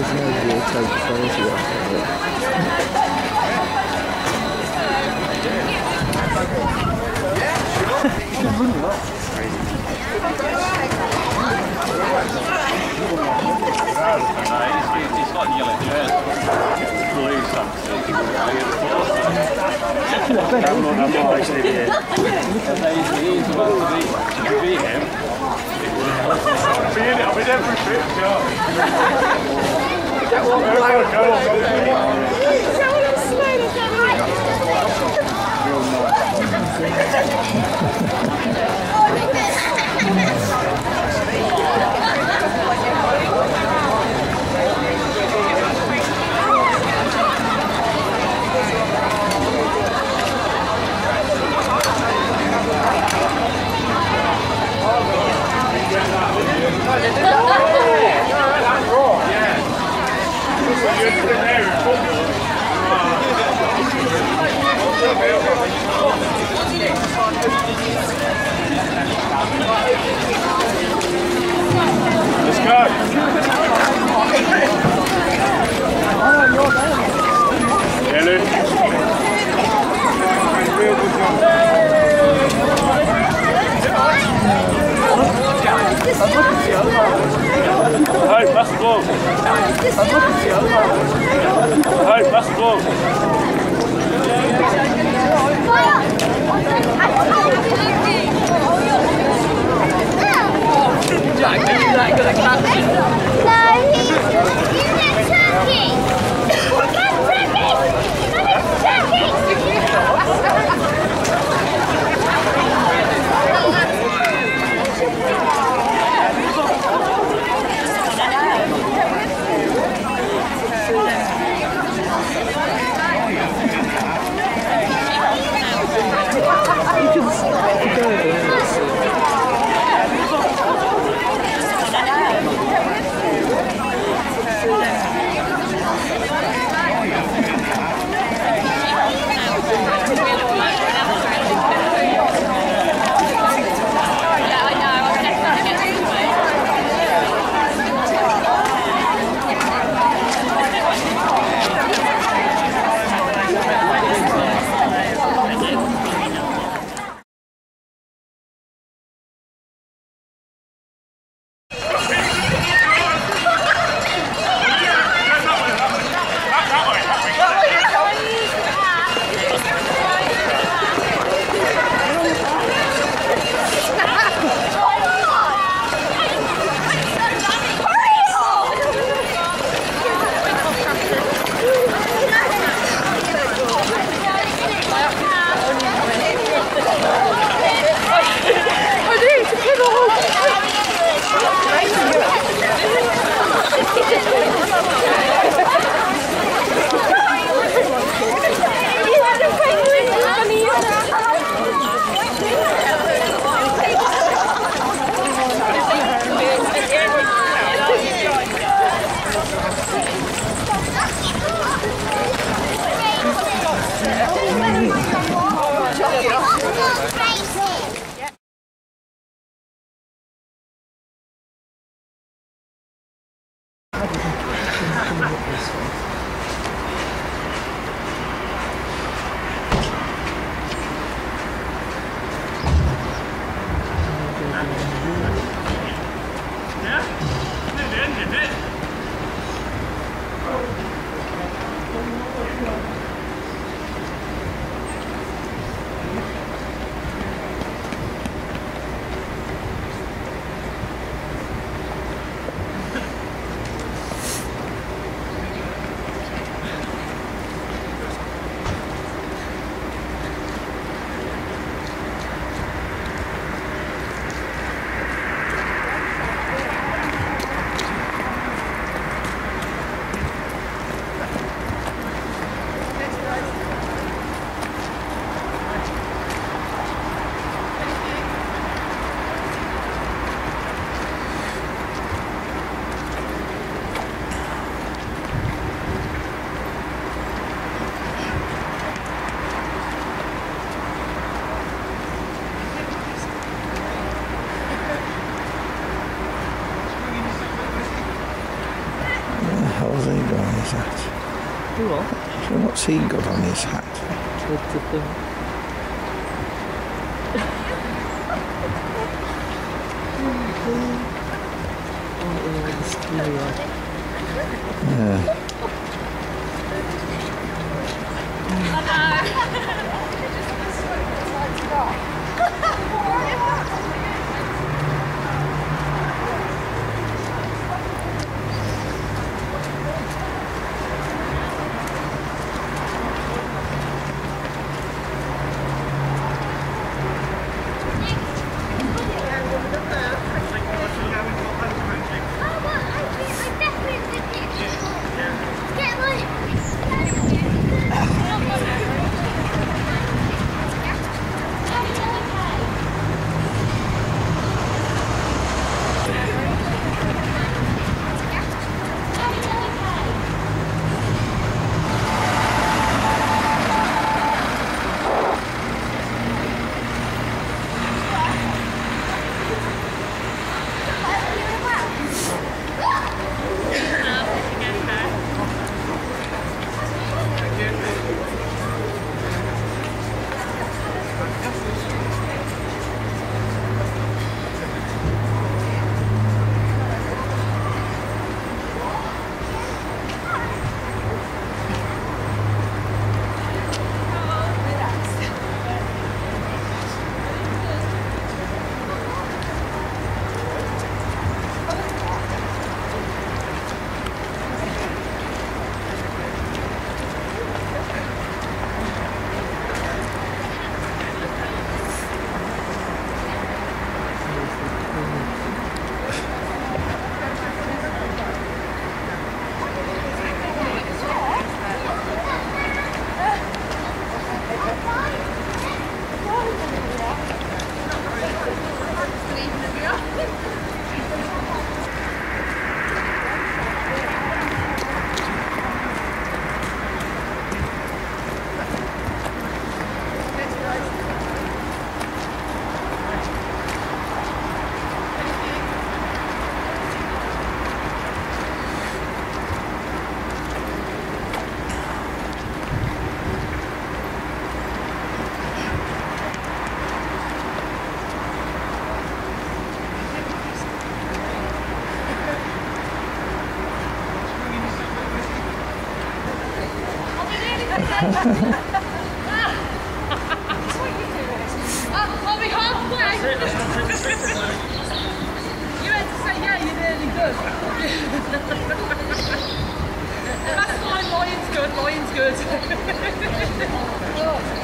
because now you have the phones you I'm not, I'm not actually here. He's about to be, to be him. I'll be there for a trip, sure. Go. Hello. Hey, pass the ball. Hey, pass the ball. Hell's he got on his hat? Do what? So what's he got on his hat? With the thing. oh, yeah, the I'll be you to say, yeah, you're nearly good. That's fine, lion's good, lion's good.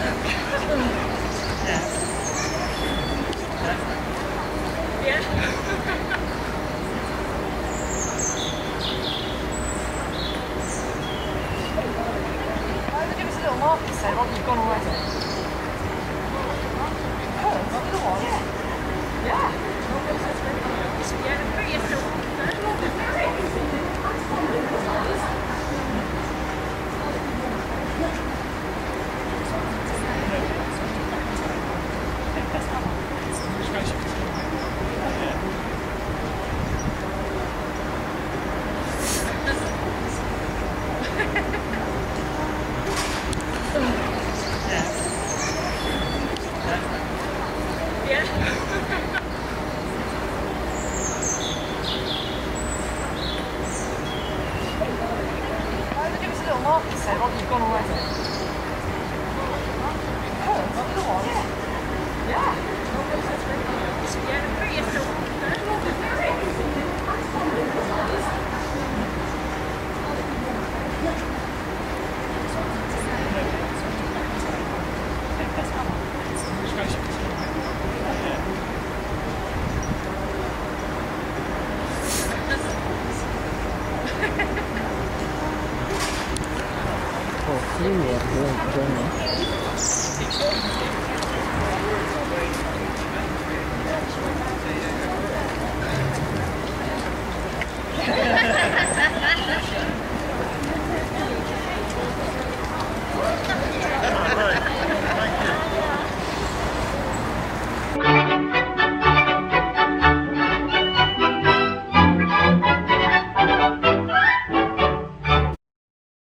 Yeah,